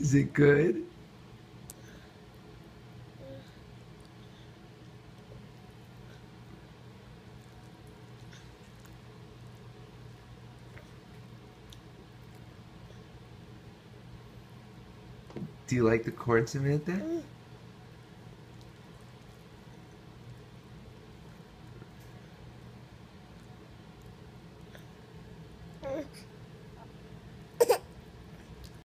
Is it good? Do you like the corn, Samantha? Mm.